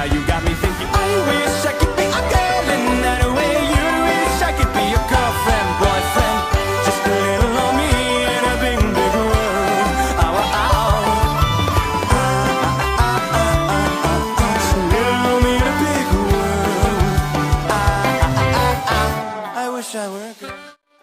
Now you got me thinking, I wish I could be a girl in that way. You wish I could be your girlfriend, boyfriend. Just a little on me in a big, big world. Ow, ow, ow. Just a little on me in a big world. I, I, I, I wish I were a girl.